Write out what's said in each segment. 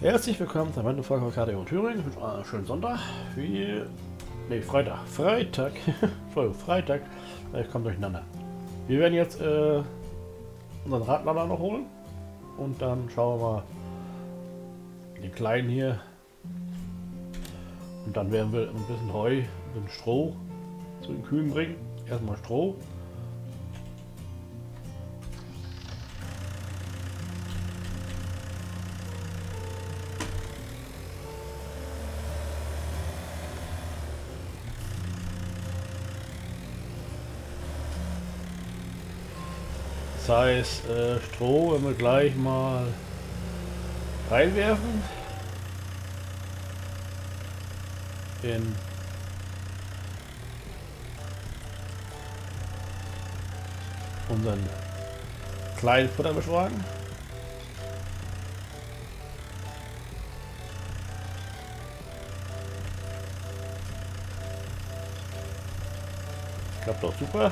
Herzlich willkommen zur von KDO Thüringen. Ich einen schönen Sonntag. Wie. Ne, Freitag. Freitag. Entschuldigung, Freitag. Ich komme durcheinander. Wir werden jetzt äh, unseren Radlader noch holen. Und dann schauen wir mal den kleinen hier. Und dann werden wir ein bisschen Heu, ein bisschen Stroh zu den Kühen bringen. Erstmal Stroh. Das heißt, äh, Stroh wenn wir gleich mal reinwerfen. In unseren kleinen Futterbeschwagen. Klappt doch super.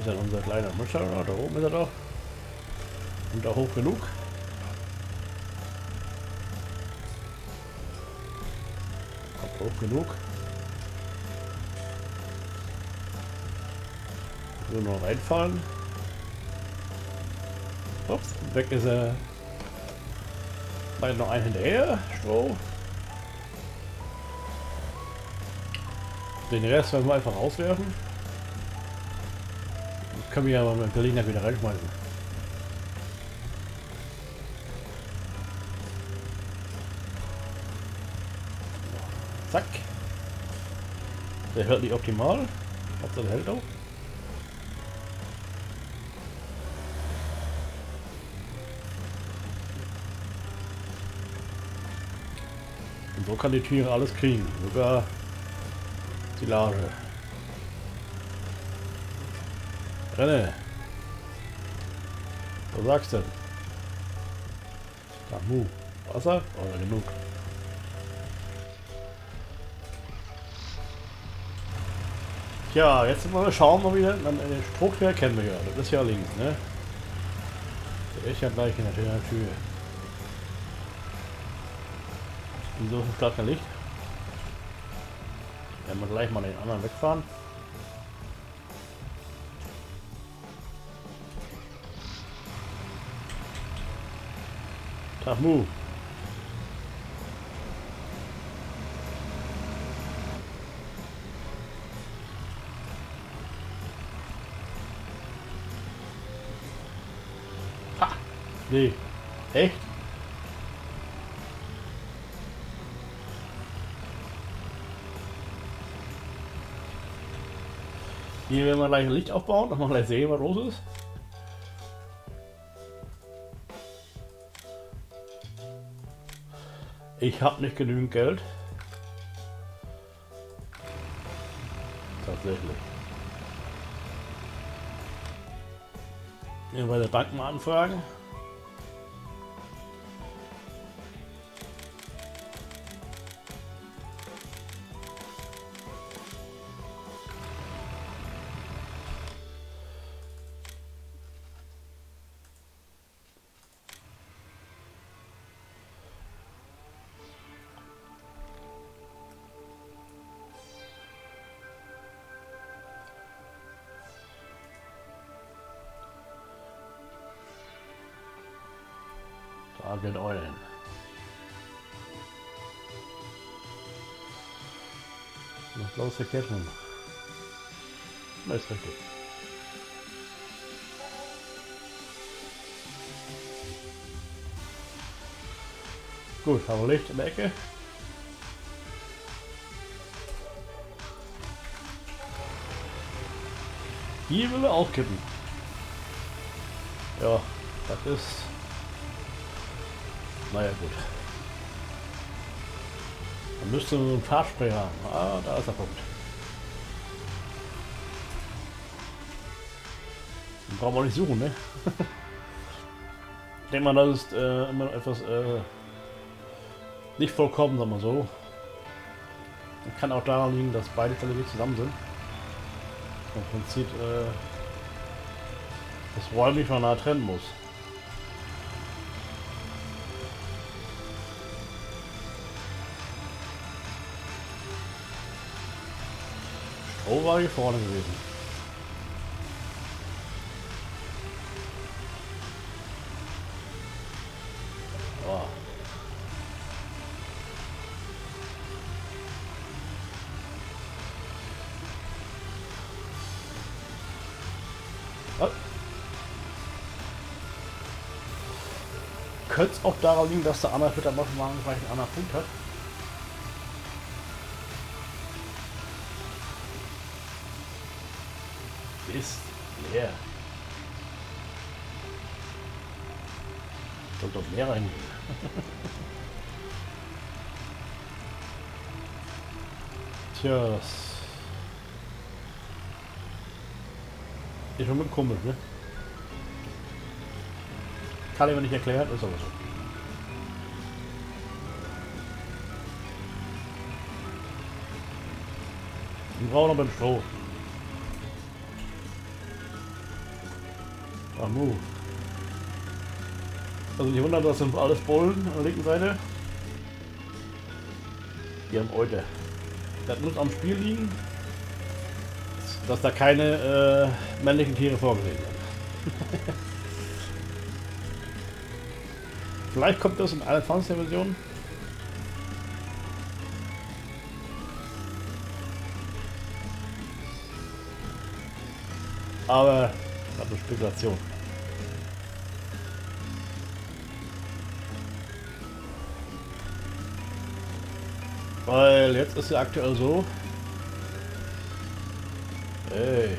Ist ja unser kleiner Mutter, da oben ist er doch. Und da hoch genug. Kommt hoch genug. Nur noch reinfahren. Ups, weg ist er. Vielleicht noch ein hinterher, Stroh. Den Rest werden wir einfach rauswerfen. Können wir ja mal mit Gelegenheit wieder reinschmeißen. Zack. Der hält nicht optimal. Hauptsache der hält auch. Und so kann die Tiere alles kriegen. Sogar Silage. Renne. Was sagst du? Tamu. Wasser? Oder genug? Tja, jetzt mal schauen wir wieder. Dann den Strohquer kennen wir ja. Das ist ja links, ne? Der ist ja gleich in der Tür. Wieso ist gerade kein Licht? Werden wir gleich mal den anderen wegfahren. Tag Mu. Ha! Nee. Echt? Hier werden wir gleich ein Licht aufbauen, dass wir gleich sehen, was los ist. Ich habe nicht genügend Geld. Tatsächlich. Ja, bei der Bank mal anfragen. Target Eulen. Noch bloße Ketten. Das ist richtig. Gut, haben wir Licht in der Ecke. Hier will er auch kippen. Ja, das ist naja gut. Dann müsste man einen Fahrspray haben. Ah, da ist der Punkt. Den brauchen wir nicht suchen, ne? ich denke mal, das ist äh, immer etwas äh, nicht vollkommen, sagen wir so. Kann auch daran liegen, dass beide Teile nicht zusammen sind. Im Prinzip äh, das räumlich voneinander trennen muss. Stroh war hier vorne gewesen. Könnte es auch daran liegen, dass der andere Waffenwagen gleich einen anderen Punkt hat? Ist leer. Kommt doch mehr rein. Tja. Ist schon mit komisch, ne? Kann ich mir nicht erklären, ist aber so. Wir brauchen noch ein Stroh. Amu. Also nicht wundern, das sind alles Bullen an der linken Seite. Die haben heute. Das muss am Spiel liegen, dass da keine äh, männlichen Tiere vorgesehen sind. Vielleicht kommt das in einer 20 Version. Aber eine Spekulation. Weil jetzt ist ja aktuell so. Ey.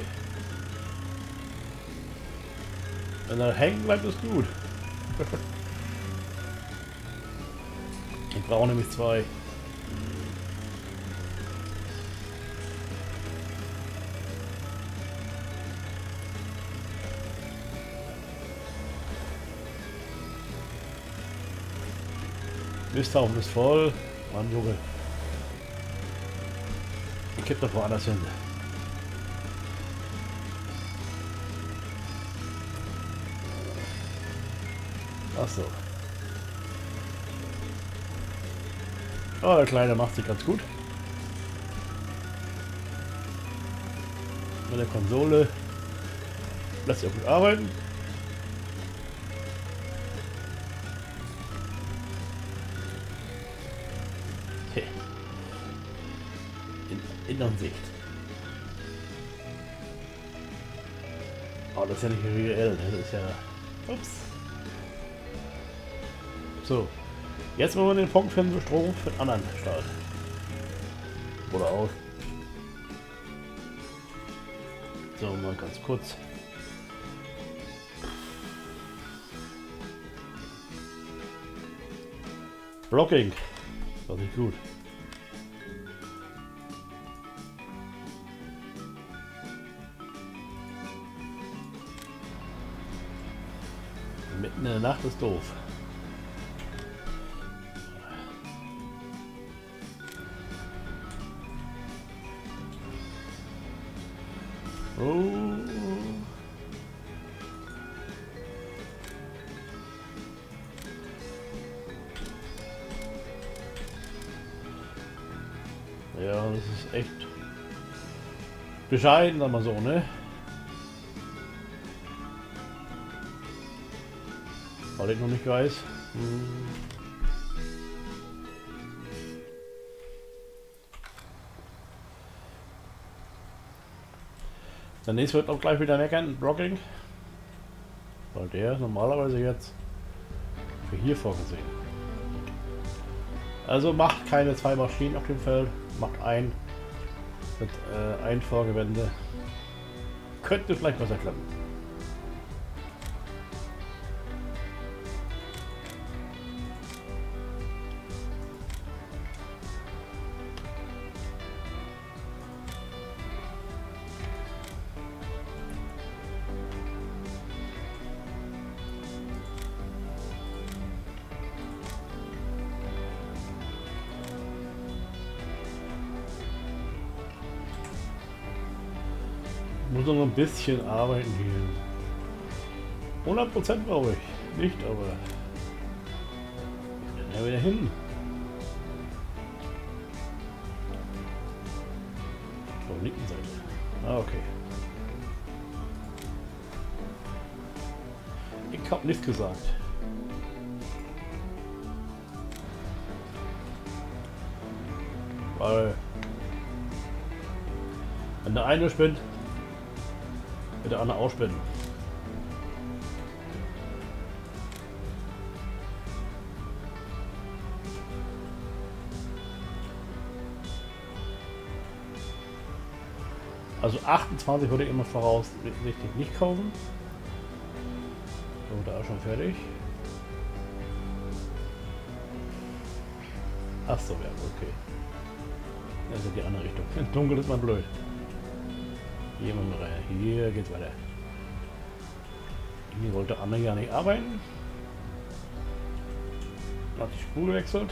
Wenn er hängen bleibt, ist gut. Ich brauche nämlich zwei. Misthaufen ist voll. Mann, Junge. Ich hätte doch woanders hin. Ach so. Oh, der Kleine macht sich ganz gut. Mit der Konsole lässt sich auch gut arbeiten. In Innensicht. Oh, das ist ja nicht reell, das ist ja... Ups. So, Jetzt wollen wir den finden für Strom für den anderen Start. Oder aus. So, mal ganz kurz. Blocking. Das ist gut. Mitten in der Nacht ist doof. Oh. Ja, das ist echt bescheiden, wir so, ne? Weil ich noch nicht weiß. Hm. Der nächste wird auch gleich wieder meckern, Blocking. Weil der normalerweise jetzt für hier vorgesehen. Also macht keine zwei Maschinen auf dem Feld, macht ein mit äh, ein Vorgewende. Könnte vielleicht besser klappen. Muss noch ein bisschen arbeiten hier. 100% brauche ich. Nicht, aber... Ja, wieder hin. Von der linken Seite. Ah, okay. Ich hab nichts gesagt. Weil... Wenn der eine spinnt, andere auch spinnen. Also 28 würde ich immer voraussichtlich nicht kaufen. So, da ist schon fertig. Ach so, ja, okay. Also die andere Richtung. Dunkel ist mal blöd. Hier mal rein. Hier geht's weiter. Hier wollte Anne ja nicht arbeiten. Hat die Spur gewechselt.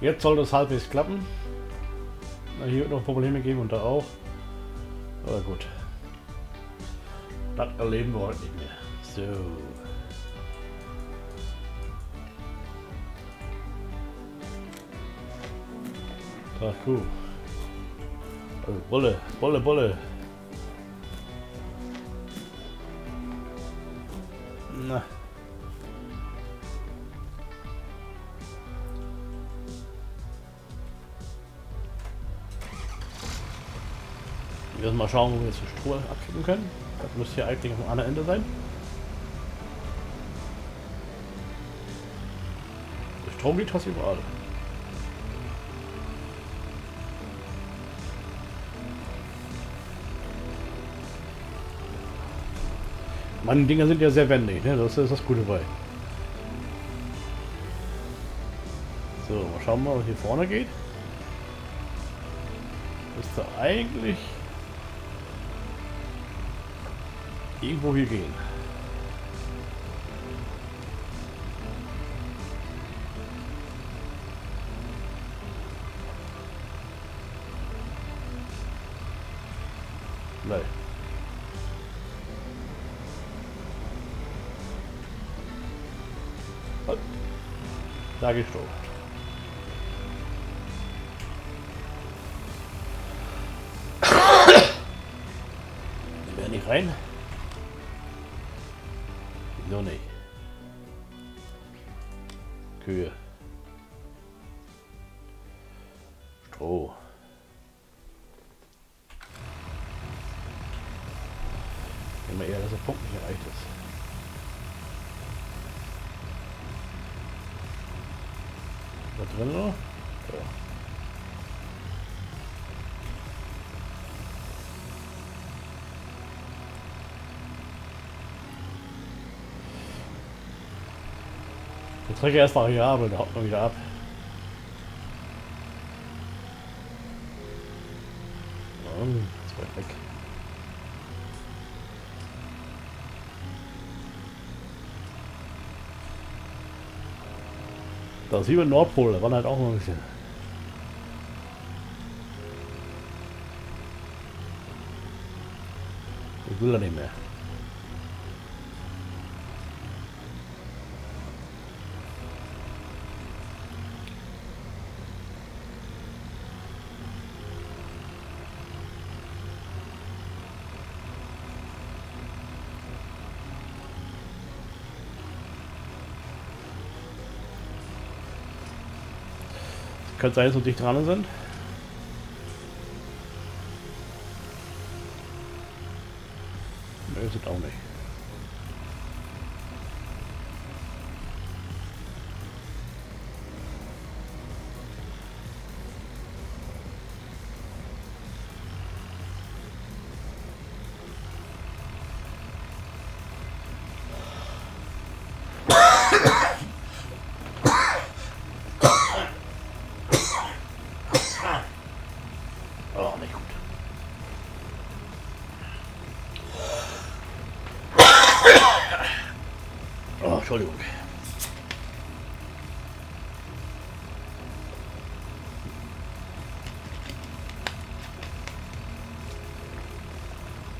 Jetzt soll das halbwegs klappen. Hier noch Probleme geben und da auch. Aber gut. Das erleben wir heute nicht mehr. So. Cool. Oh, Wolle, Wolle, Wolle. Mal schauen, wo wir jetzt Stroh abkippen können. Das müsste hier eigentlich am anderen Ende sein. Der Strom geht fast überall. Meine Dinger sind ja sehr wendig, ne? das ist das Gute bei. So, mal schauen mal, was hier vorne geht. Müsste eigentlich irgendwo hier gehen. Nein. Halt. Da gestoppt. Wer nicht rein? 看 Der Trecker ist variabel, der haut man wieder ab. Ja, ist weit weg. Das ist wie bei Nordpol, da waren halt auch noch ein bisschen. Ich will da nicht mehr. Könnte sein, dass wir dicht dran sind. Entschuldigung.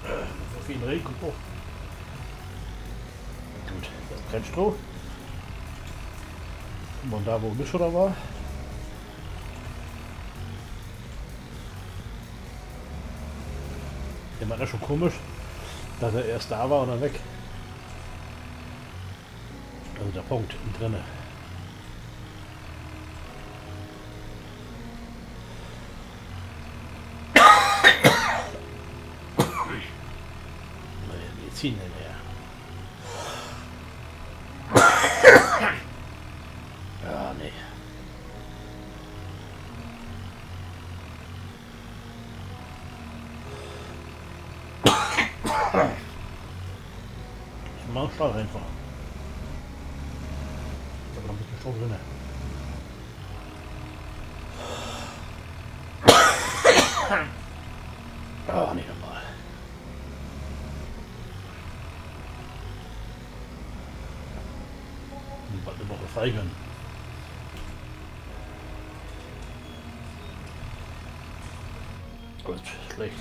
So viel Regen kommt hoch. Gut, das Brennstroh. Und da, wo Mischer war. Der war ja schon komisch, dass er erst da war und dann weg. Also der Punkt drinne. Medizin. Ich mach Stall einfach. Ich habe noch ein bisschen Stroh drin. Ah, nicht nochmal. Und bald eine Woche feigern. Gut, schlecht.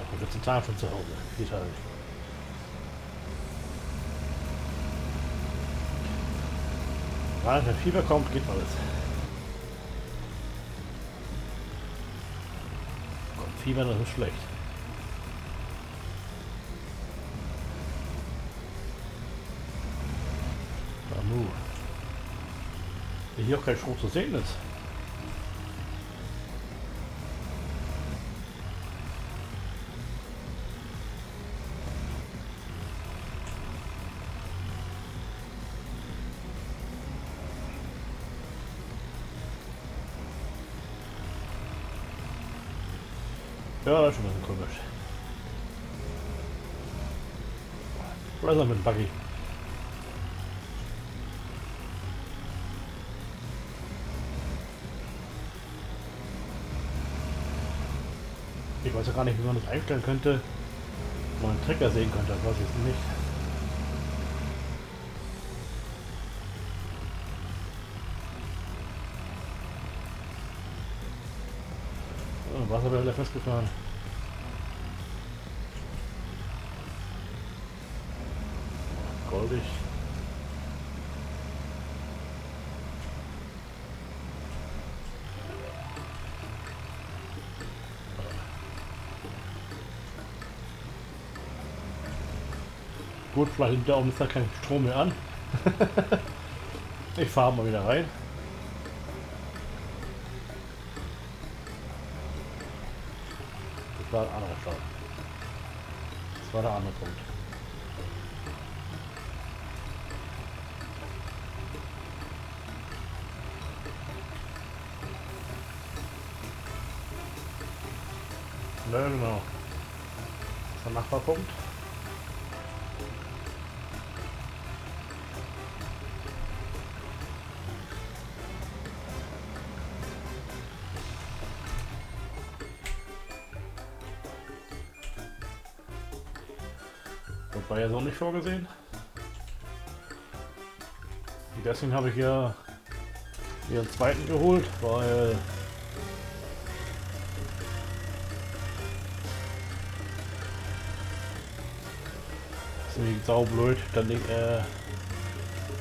Aber 14 Weil wenn Fieber kommt, geht alles. Kommt Fieber, das ist schlecht. Nanu. Hier auch kein Strom zu sehen ist. Was ist er mit dem Buggy? Ich weiß ja gar nicht, wie man das einstellen könnte, wo man den Trecker sehen könnte, das weiß ich jetzt nicht. Oh, Wasserwelle festgefahren. Goldig. Gut, vielleicht da oben ist da kein Strom mehr an. ich fahre mal wieder rein. Das war ein anderer Stau. Das war der andere Punkt. Ja, genau. Das ist der Nachbarpunkt. Das war ja so nicht vorgesehen. Und deswegen habe ich ja hier einen zweiten geholt, weil ist nämlich saublöd, dann äh,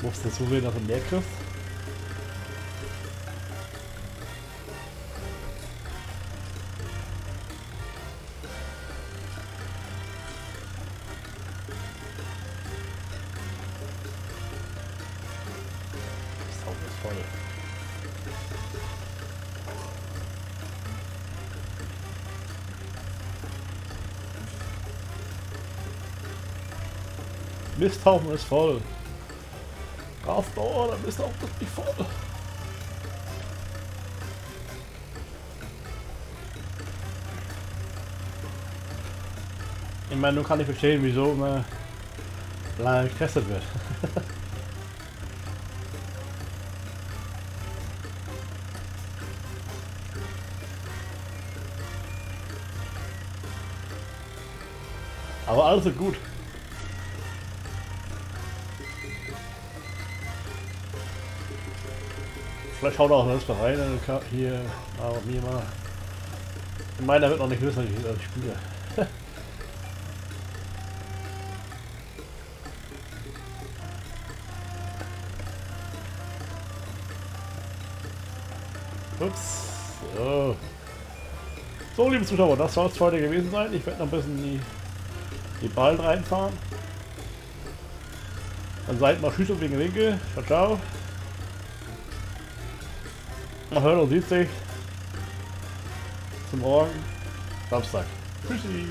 musst du zusehen, dass du mehr kriegst. Misthaufen ist voll. Grasdauer, der Misthaufen ist nicht voll. Ich meine, nun kann ich verstehen, wieso immer lange getestet wird. Aber alles ist gut. Vielleicht haut er auch selbst rein, hier, aber mir mal. Meiner wird noch nicht wissen, dass ich spiele. Ups. So. so, liebe Zuschauer, das soll es heute gewesen sein. Ich werde noch ein bisschen die, die Ballen reinfahren. Dann seid mal Tschüss und wegen Winkel. Ciao, ciao. Man hört und sieht sich. Zum Morgen. Samstag. Tschüssi.